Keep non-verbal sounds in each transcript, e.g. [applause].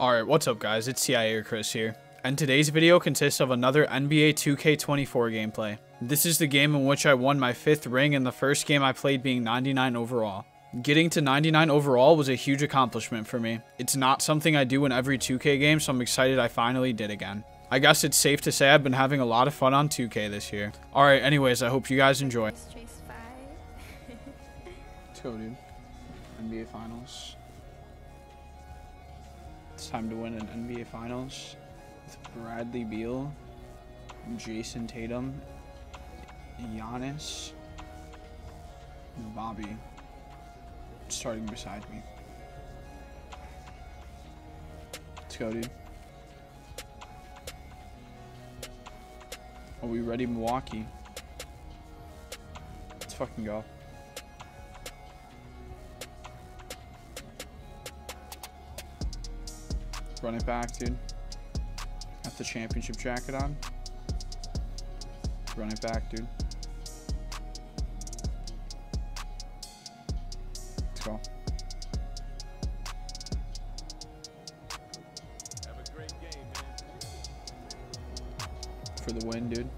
Alright, what's up guys, it's CIA Chris here, and today's video consists of another NBA 2K24 gameplay. This is the game in which I won my 5th ring and the first game I played being 99 overall. Getting to 99 overall was a huge accomplishment for me. It's not something I do in every 2K game, so I'm excited I finally did again. I guess it's safe to say I've been having a lot of fun on 2K this year. Alright, anyways, I hope you guys enjoy. Trace five. [laughs] Let's go, dude. NBA Finals. Time to win an NBA Finals with Bradley Beal, Jayson Tatum, Giannis, Bobby starting beside me. Let's go, dude. Are we ready, Milwaukee? Let's fucking go. Run it back, dude. Got the championship jacket on. Run it back, dude. Let's go. Have a great game, For the win, dude.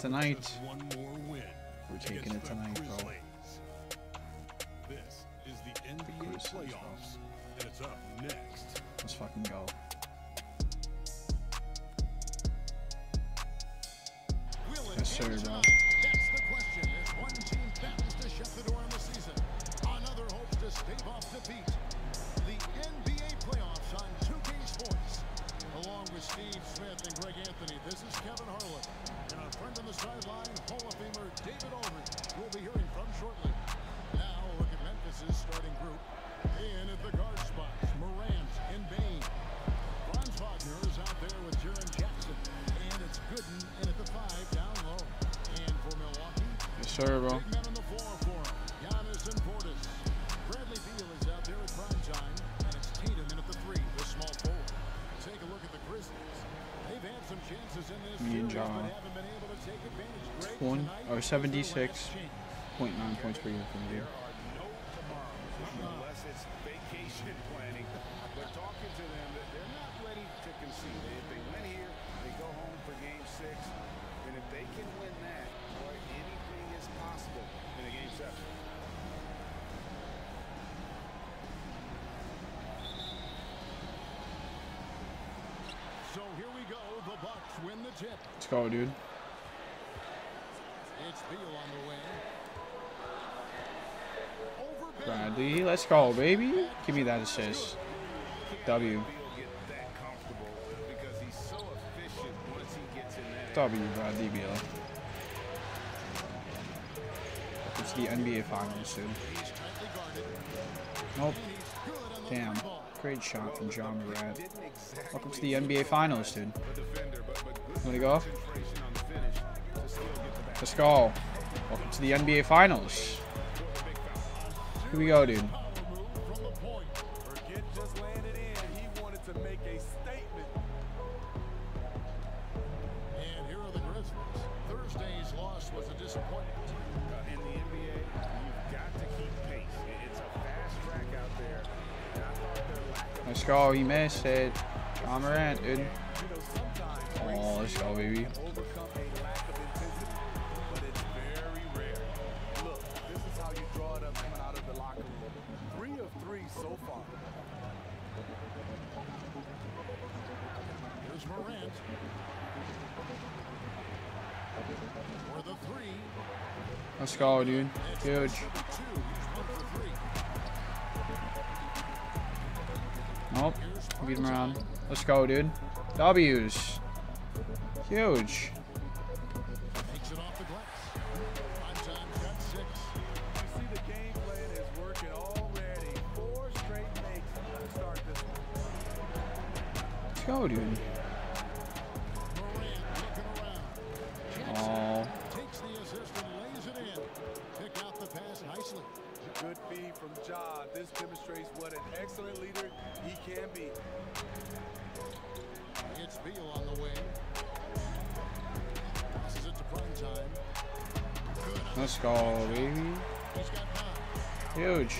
Tonight. One more win. We're taking it tonight, bro. This is the NBA bro. playoffs, and it's up next. Let's fucking go. Yes, sir, bro. That's the question. As one team battles to shut the door on the season, another hopes to stave off defeat. The NBA playoffs on 2K Sports. Along with Steve Smith and Greg Anthony, this is Kevin Harlan. On the sideline, Hall of Famer David Aldridge, we'll be hearing from shortly. Now, look at Memphis' starting group. In at the guard spots, Morant and Bane. Franz Wagner is out there with Jaren Jackson. And it's Gooden in at the five down low. And for Milwaukee, Yes, sir, bro. 0.9 points per game from dude. unless it's vacation planning. But talking to them, that they're not ready to concede. If they win here, they go home for game six. And if they can win that, boy, anything is possible in a game seven. So here we go. The Bucks win the tip. Let's go, dude. It's Beal on the Bain. Bradley, let's go, baby. Give me that assist. W. W, Bradley Beal. It's the NBA Finals, dude. Nope. Damn. Great shot from Ja Morant. Welcome to the NBA Finals, dude. Wanna go? Let's go. Welcome to the NBA Finals. Here we go, dude. Let's go. He missed it. Ja Morant, dude. Oh, let's go, baby. Three so far. Here's Morant. For the three. Let's go, dude. Huge. Two. He's one for three. Nope. Beat him around. Let's go, dude. W's. Huge. The assist and lays it in. Take out the pass nicely. Good feed from Ja. This demonstrates what an excellent leader he can be. It's Beal on the wing. Passes it to prime time. Good. Let's go, baby. He's got. Huge.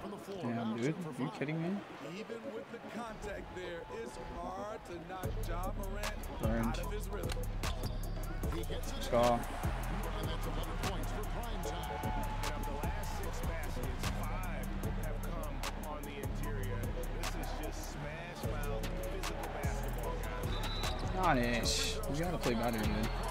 From the floor. Damn, dude. for You kidding me? Even with the contact there, it's hard to knock Morant out of his rhythm. He gets it. And that's 11 points for prime time. And the last six baskets, guys. Giannis. You gotta play better, dude.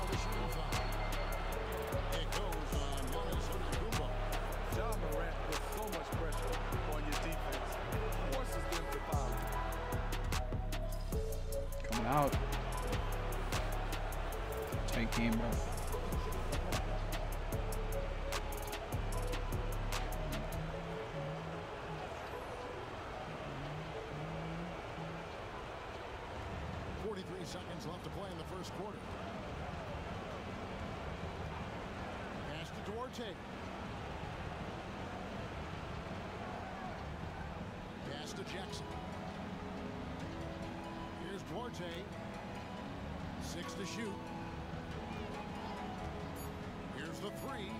Seconds left to play in the first quarter. Pass to Duarte. Pass to Jackson. Here's Duarte. Six to shoot. Here's the three.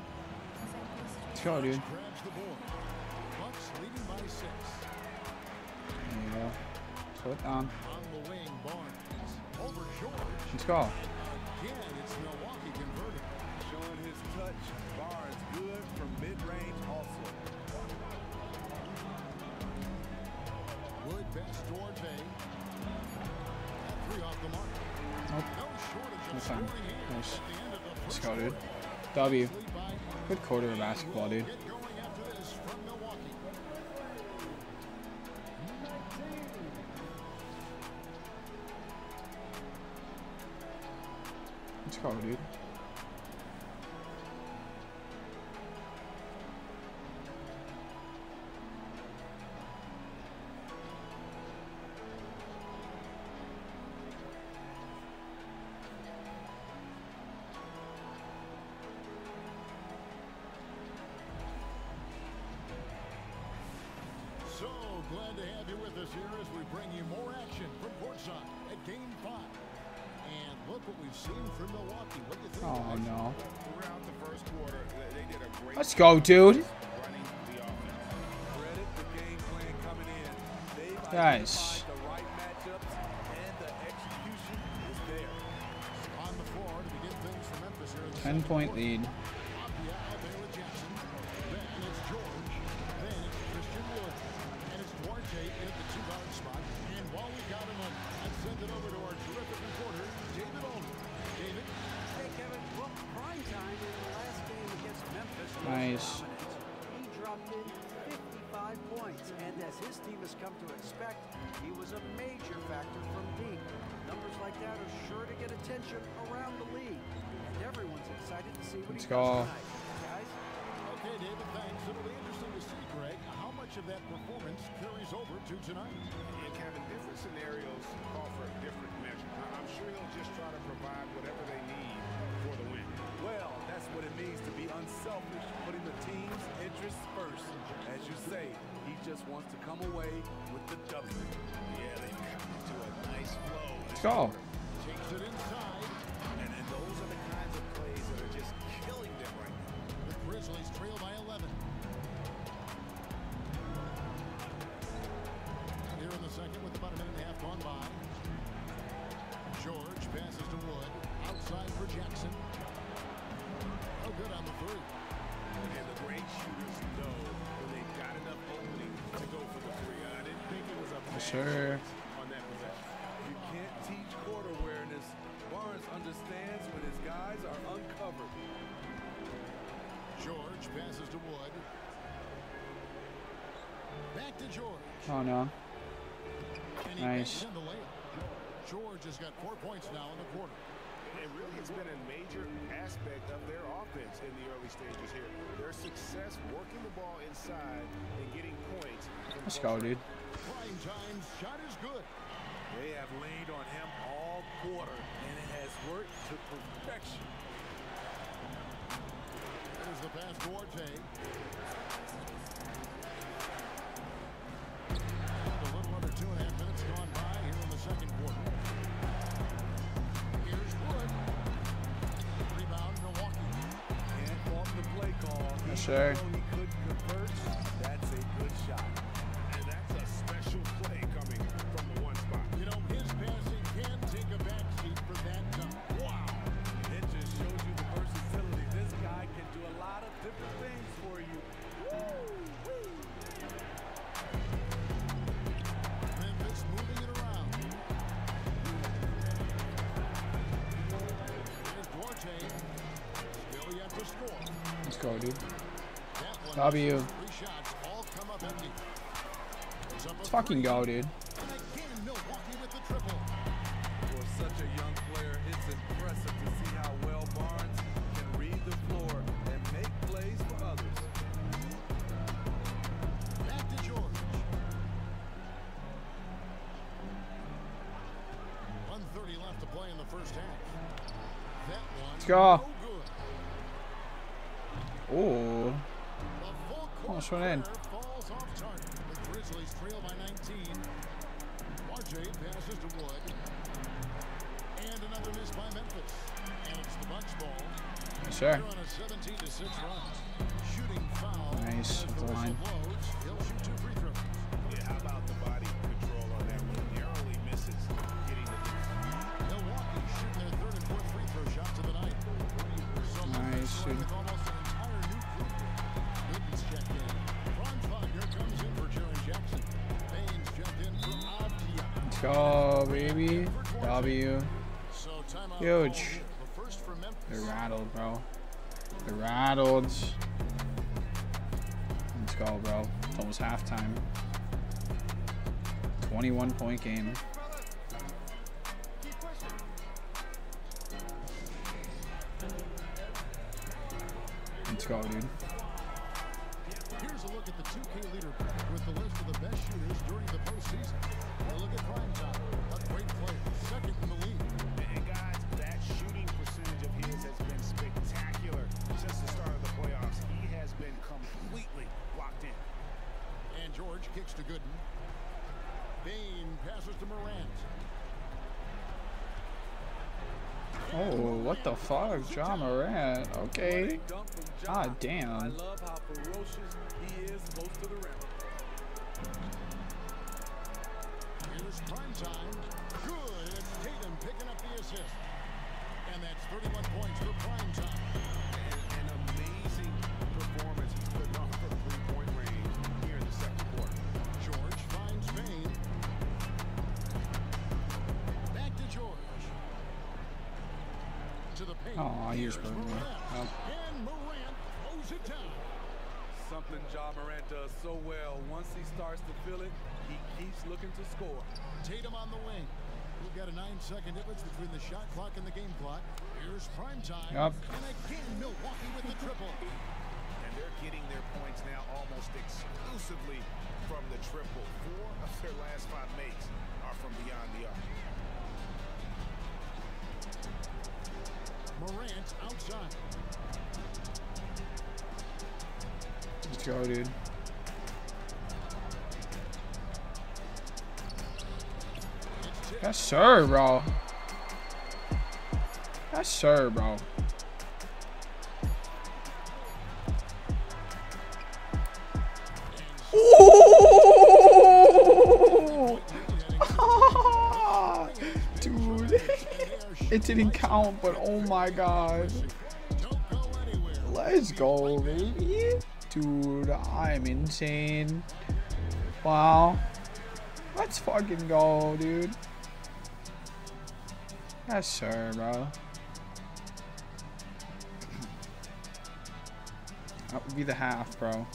Let's dude. Grabs the board. Bucks leading by six. There you go. Slow it. On Let's go. Nope. No Nice. Let's go, dude. W. Good quarter of basketball, dude. Let's go, dude. Go, dude. To attention around the league, and everyone's excited to see what Let's he go. does tonight. Guys, Okay, David, thanks. It'll be interesting to see, Greg, how much of that performance carries over to tonight. And Kevin, different scenarios call for a different measure. I- I'm sure he'll just try to provide whatever they need for the win. Well, that's what it means to be unselfish, putting the team's interests first. As you say, he just wants to come away with the W. Yeah, they've come into a nice flow. Let's go. Takes it inside. Jackson. No good on the three. And the great shooters know when they've got enough opening to go for the three. I didn't think it was a bad sure. on that possession. You can't teach court awareness. Barnes understands when his guys are uncovered. George passes to Wood. Back to George. Oh no. And he Nice. banks in the layup. George has got four points now in the quarter. And really, it's been a major aspect of their offense in the early stages here. Their success working the ball inside and getting points. from Let's go, dude. Prime time shot is good. They have leaned on him all quarter, and it has worked to perfection. There's the pass to Arte. A little under two and a half minutes gone Yes, sir. that's a good shot. And that's a special play Goes up a Let's fucking go, dude. And again, RJ to Wood. And another miss by Memphis. And it's the Bucks ball. Yes, sir. They're on a 17 to 6 run. Shooting foul. Nice, the line. he'll shoot two baby. W. Huge. called here. The first for Memphis. They're rattled, bro. They're rattled. Let's go, bro. Almost halftime. 21 point game. Kicks to Gooden. Bane passes to Morant. Oh, what the fuck? Ja Morant. Okay. Dunk Ah, damn. I love how ferocious he is close to the rim. Here's prime time. Good. It's Tatum picking up the assist. And that's 31 points for prime time. Morant throws it down. Something Ja Morant does so well. Once he starts to feel it, he keeps looking to score. Tatum on the wing. We've got a nine-second difference between the shot clock and the game clock. Here's prime time. Yup. And again, Milwaukee with the triple. And they're getting their points now almost exclusively from the triple. Four of their last five makes Outside. Let's go, dude. Yes, sir, bro. Yes, sir, bro. Didn't count, but oh my god. Let's go, baby. Dude, I'm insane. Wow. Let's fucking go, dude. Yes, sir, bro. That would be the half, bro.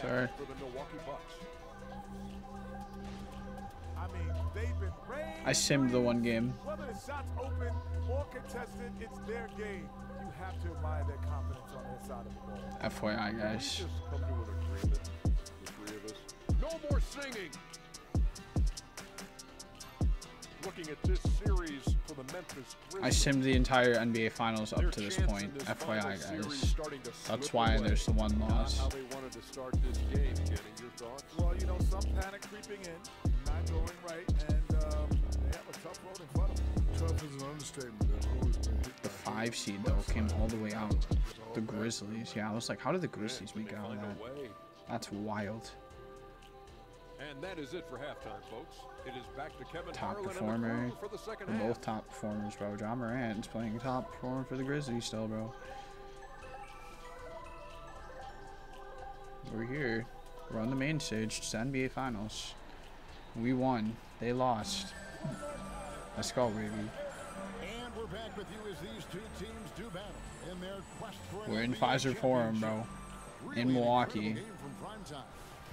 First Yes, half sir. for the Milwaukee Bucks. I mean, they've been rain, I simmed the one game. Whether the shot's open or contested, it's their game. You have to admire their confidence on their side of the ball. FYI, guys. just come to an agreement, the three of us. No more singing. Looking at this series for the Memphis I simmed the entire NBA Finals up to this point. FYI, guys. That's why there's the one loss. How they wanted to start this game, Kenny. Your thoughts? Well, you know, some panic creeping in, not going right, and um, they have a tough road in front of them. Tough is an understatement. Been hit The five seed though came all the way out. The Grizzlies. Yeah, I was like, how did the Grizzlies make out of that? That's wild. And that is it for halftime, folks. It is back to Kevin Top Harlan performer. and the for the second They're half. both top performers, bro. Ja Morant's playing top performer for the Grizzlies still, bro. We're here. We're on the main stage. It's the NBA Finals. We won. They lost. Let's go, baby. And we're back with you as these two teams do battle in their quest for We're in NBA Fiserv Forum, bro. Really In Milwaukee. incredible game from.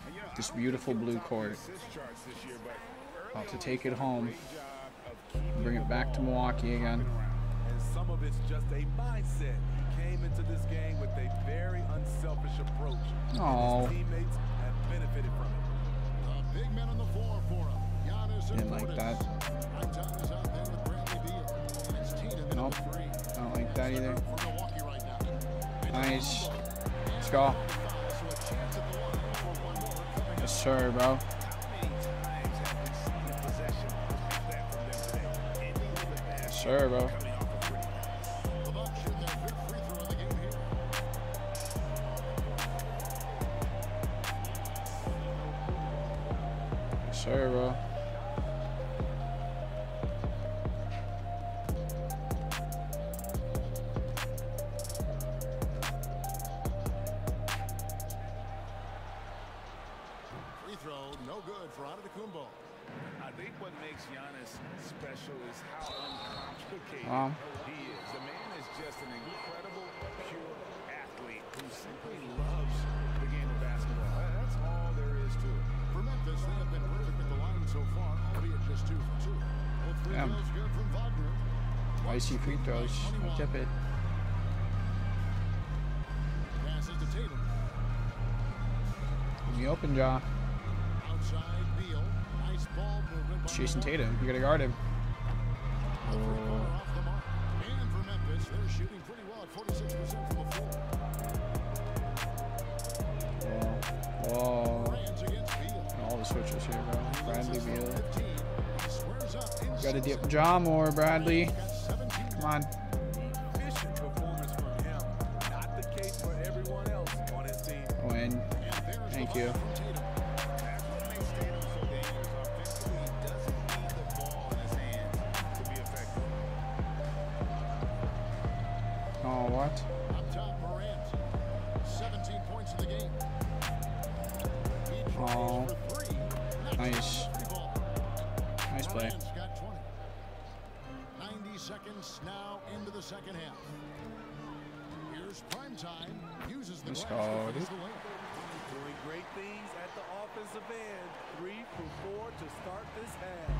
And, you know, This beautiful blue was top of the court. this year, but About to take it home. great job of keeping Bring it back to Milwaukee again. And some of it's just a mindset. He came into this game with a very unselfish approach. Aw. And his teammates have benefited from it. The big men on the floor for him. Giannis and Didn't like that. Primetime is out there with Bradley Beal. And it's Tatum in Nope. three. I don't like that either. For Milwaukee right now. Nice. Let's go. So a chance at the line sir, bro. Icy free throws. I'll tip it. Give me open, Ja. Jayson Tatum. You gotta guard him. The three-pointer off the mark. And for Memphis, they're shooting pretty well at 46% from. Whoa. Whoa. Rams against Beal. All the switches here, bro. Bradley Beal. 15. He squares up in Gotta dip Ja more, Bradley. Got 17 Come on. Win. Thank you. Oh, what? Up top, Morant. 17 the second half. Here's prime time. Uses the Let's glass to the win. Doing great things at the offensive end. Three for four to start this half.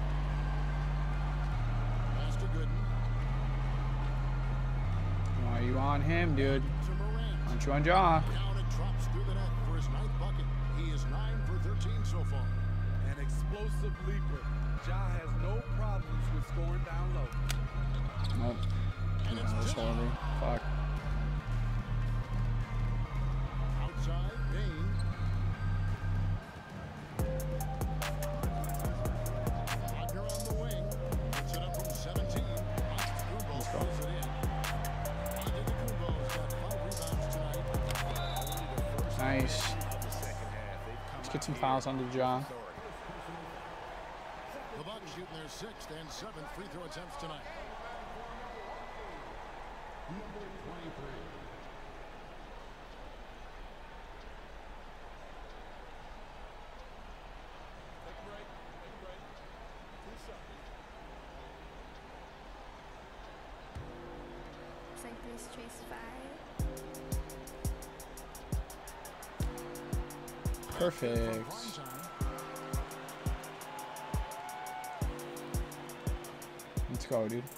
Pass to Gooden. Why are you on him, dude? Aren't you on Ja? Down it drops through the net for his ninth bucket. He is 9 for 13 so far. An explosive leaper. Ja has no problems with scoring down low. Nope. It's that's horrible. Fuck. outside, Bane. Wagner on the wing. Puts it up from 17. Antetokounmpo throws it in. Antetokounmpo's got five rebounds tonight. Nice. Let's get some fouls on the jaw. The Bucks shooting their sixth and seventh free throw attempts tonight. Go, dude. [laughs]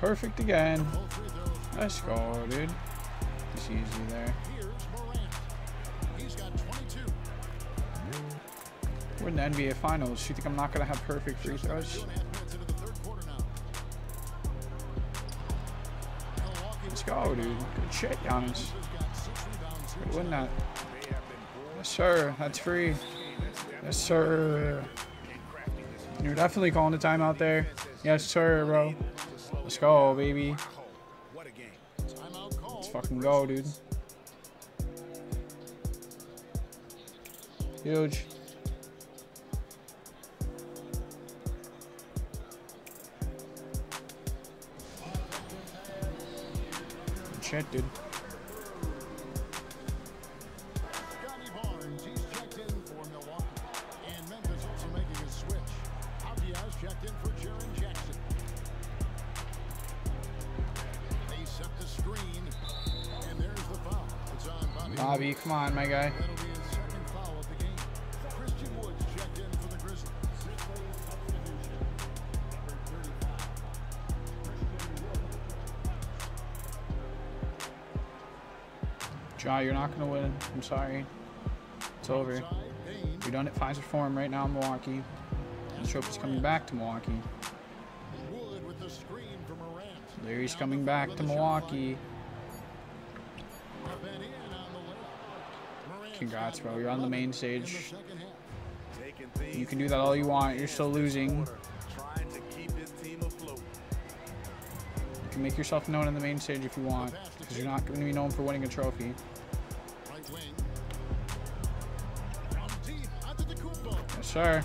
Perfect again. Let's go, dude. It's easy there. Here's Morant. He's got 22. We're in the NBA Finals. You think I'm not gonna have perfect free throws? Milwaukee dude. Good shit, Giannis. Good win that. Yes, sir. That's free. Yes, sir. You're definitely calling the timeout there. Yes, sir, bro. Let's go, baby. Let's fucking go, dude. Huge. It's on Bobby. Bobby, come on, my guy. Ja, you're not gonna win. I'm sorry. It's over. You're done at Fiserv Forum right now in Milwaukee. The trophy's coming back to Milwaukee. Larry's coming back to Milwaukee. Congrats, bro. You're on the main 11 in the stage. You can do that all you want. You're still losing. To. You can make yourself known on the main stage if you want, because you're not going to be known for winning a trophy. Sir.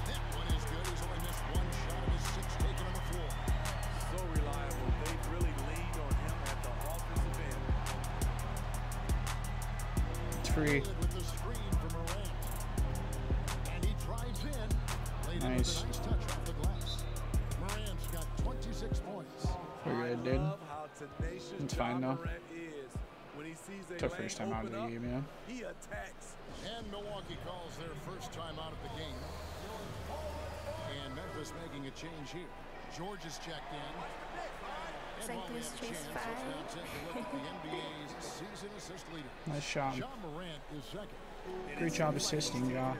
With Nice. nice touch off the glass. Morant's got 26 points. We're good, dude. It's fine, though. Morant is. When he sees a It's first time out of the up, game, you know? He attacks. And Milwaukee calls their first time out of the game. And Memphis making a change here. George is checked in. And while we have a Chase chance, let's five. now take a look at the NBA's season assist leader. Nice shot. Ja Morant is second. Great job assisting, Ja.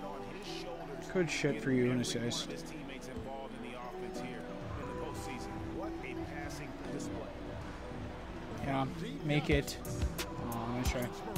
Good shit for you and assist. His teammates involved in the offense here in the postseason. What a passing display. Yeah, make it. Oh,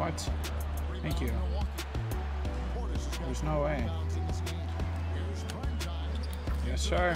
What? Thank you. There's no way. Yes, sir.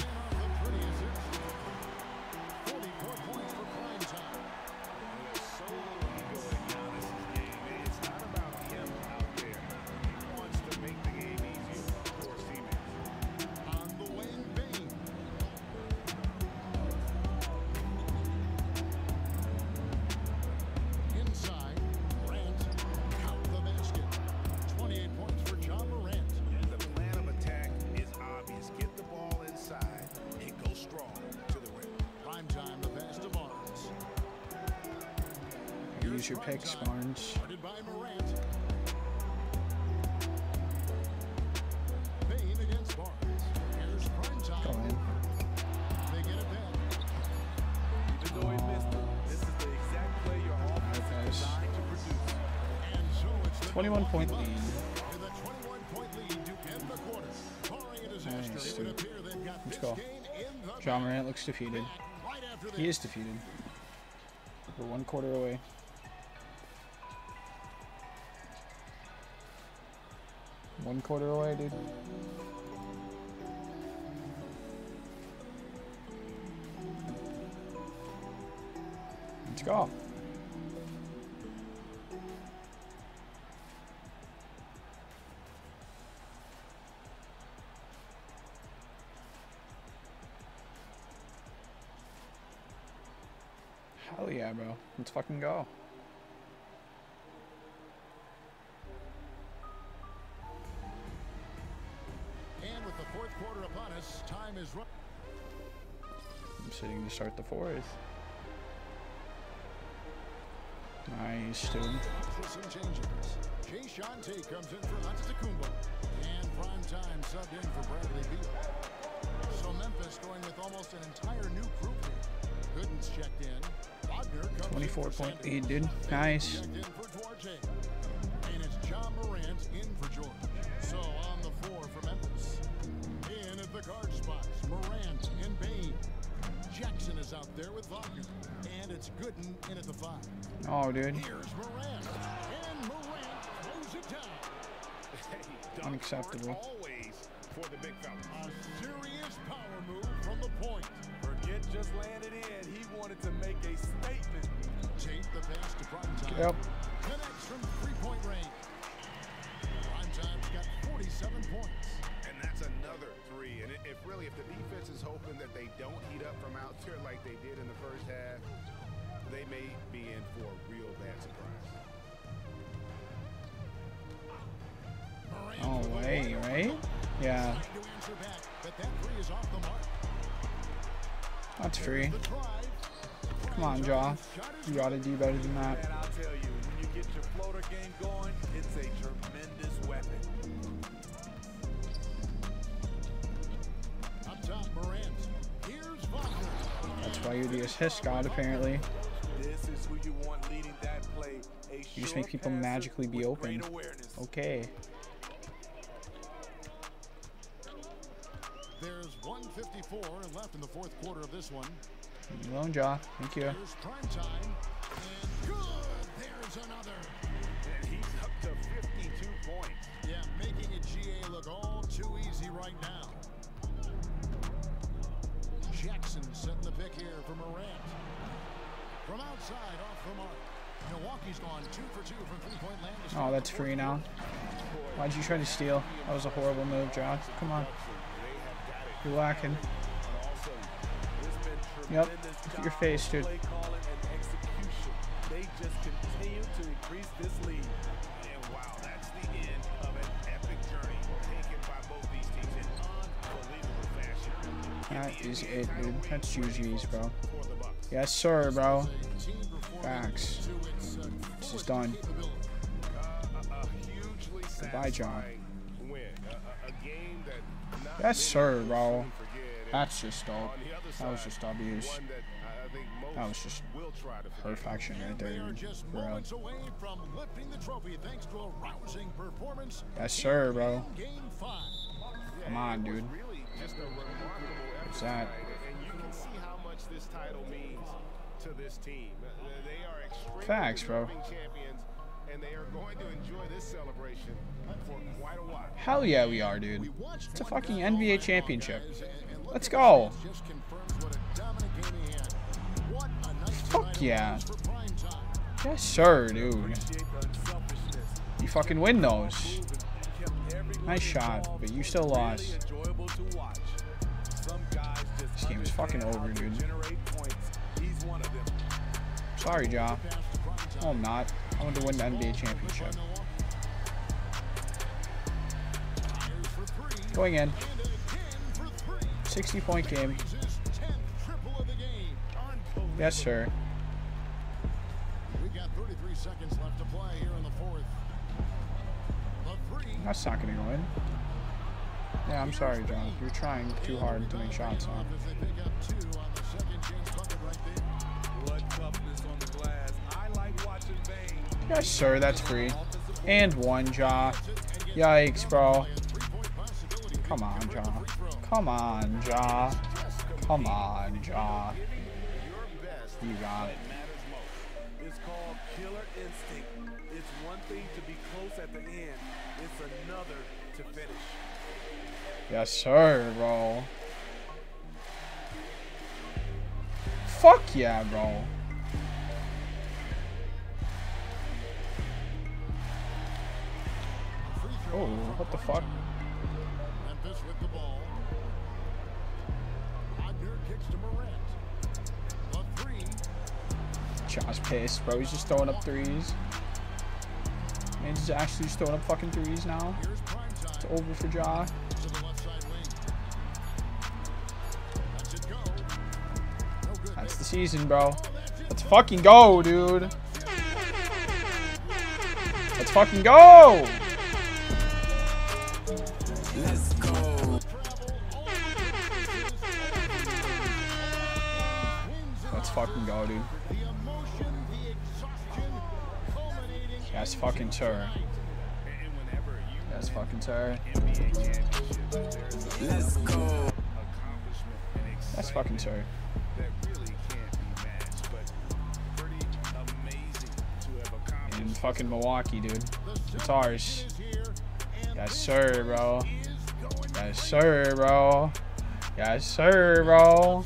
A disaster, Nice, Let's go. Ja Morant looks defeated. He is defeated. We're one quarter away. One quarter away, dude. Let's go. Bro. Let's fucking go. And with the fourth quarter upon us, time is run. I'm sitting to start the fourth. Nice, dude. For some changes. Jay Shante comes in for Antetokounmpo. And prime time subbed in for Bradley Beal. So Memphis going with almost an entire new group here. Gooden's checked in. Wagner comes 24 in for point Sandy. lead, dude. Nice. Checked in for Duarte. And it's Ja Morant in for George. So on the floor for Memphis. In at the guard spots, Morant and Bane. Jackson is out there with Wagner. And it's Gooden in at the five. Oh, dude. Here's Morant. And Morant throws it down. Unacceptable. Always for the big fella. A serious power move from the point. Forget just landed in. He wanted to make a statement. Tate the pass to Primetime. Yep. Connects from three-point range. Primetime's got 47 points. And that's another three. And if really, if the defense is hoping that they don't heat up from out there like they did in the first half, they may be in for a real bad surprise. Morant Oh, with the way, wide right? open. Yeah. That's free. Come on, Ja. You gotta do better than that. And I'll tell you, when you get your floater game going, it's a tremendous weapon. Up top, Morant. Here's Wagner. That's why you're the assist god, apparently. This is who you want leading that play. You just make people magically be open. Okay. Left in the fourth quarter of this one. Leave me Ja. Thank you. Here's prime time. And good. There's another. And he's up to 52 points. Yeah, making it GA look all too easy right now. Jackson setting the pick here for Morant. From outside, off the mark. Milwaukee's gone two for two from three-point land. Oh, that's free now. Why'd you try to steal? That was a horrible move, Ja. Come on. You're lacking. Yep. tremendous Look at your face, dude. Play calling and execution. They just continue to increase this lead. And wow, that's the end of an epic journey taken by both these teams in unbelievable fashion. That is it, dude. That's GG's, bro. For. Yes, sir, bro. Team Facts. to its, uh, This is done. capability. Uh, a, a hugely Goodbye, John. Yes, sir, bro. Soon forget. And That's just dope. on the other That was just abuse. one that I- I think most That was just perfection right there, are dude. just Bro. moments away from lifting the trophy thanks to a rousing performance. Yes, sir, bro. Come on, dude. really just a remarkable What's that? And you can see how much this title means to this team. Uh, they are Facts, bro. champions, and they are going to enjoy this celebration for quite a while. Hell yeah, we are, dude. It's a fucking NBA championship. Let's go. Fuck yeah. Yes, sir, dude. You fucking win those. Nice shot, but you still lost. This game is fucking over, dude. Sorry, time. No, I'm not. I want to win the NBA championship. Going in. 60 point game. His 10th triple of the game. Yes, sir. We got 33 seconds left to play here in the fourth. That's not gonna go in. Yeah, I'm sorry, John. You're trying too hard to make shots, on. Yes, sir. That's free. And one, Ja. Yikes, bro. Come on, Ja. Come on, Ja. Come on, Ja. You got it. It's called killer instinct. It's one thing to be close at the end. It's another to finish. Yes, sir, bro. Fuck yeah, bro. Oh, what the fuck? Josh pissed, bro. He's just throwing up threes. Man, he's actually just throwing up fucking threes now. It's over for good. That's the season, bro. Let's fucking go, dude. Let's fucking go. Can't be matched. But pretty amazing to have accomplished. In fucking Milwaukee, dude. It's ours. Yes, sir, bro. Yes, sir, bro. Yes, sir, bro.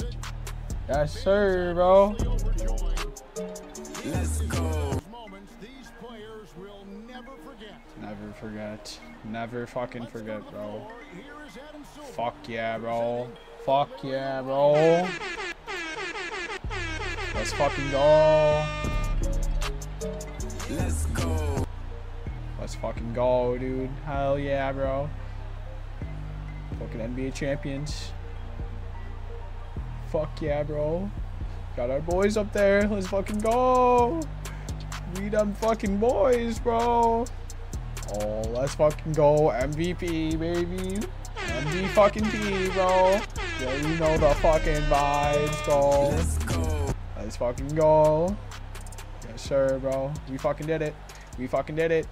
Yes, sir, bro. Never forget. Never forget. Never fucking forget, bro. Here is Adam Fuck yeah, bro. Fuck yeah, bro. Let's fucking go. Let's go. Let's fucking go, dude. Hell yeah, bro. Fucking NBA champions. Fuck yeah, bro. Got our boys up there. Let's fucking go. We them fucking boys, bro. Oh, let's fucking go. MVP, baby. MVP fucking P, bro. Yeah, you know the fucking vibes, bro. Let's go. Let's fucking go. Yes, sir, bro. We fucking did it. We fucking did it.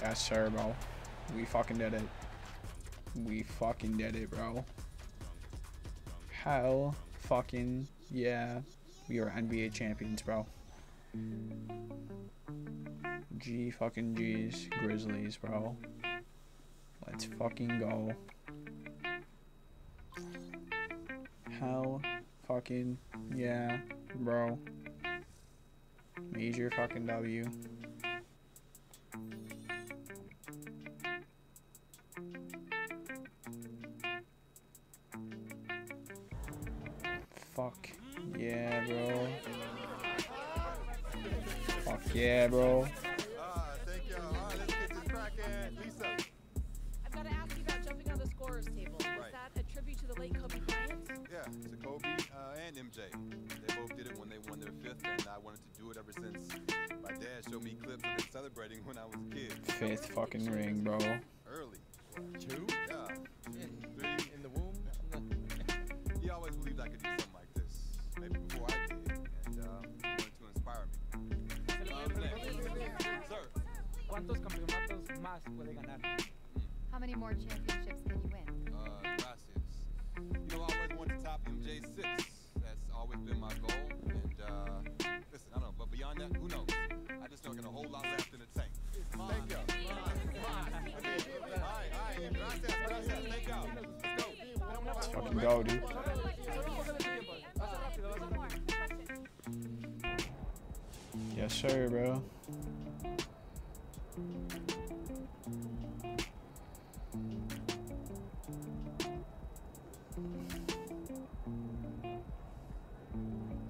Yes, sir, bro. We fucking did it. We fucking did it, bro. Hell fucking yeah. We are NBA champions, bro. G fucking G's. Grizzlies, bro. Let's fucking go. Hell fucking yeah, bro. Major fucking W. sir, bro.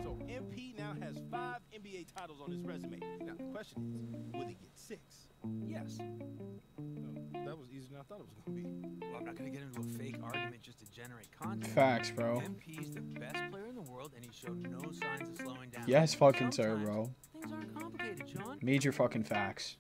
So MP now has five NBA titles on his resume. Now the question is, will he get six? Yes. Oh, that was easier than I thought it was gonna be. Well, I'm not gonna get into a fake argument just to generate content. Facts, bro. MP's the best player in the world, and he showed no signs of slowing down. Yes, fucking sir, bro. Major fucking facts.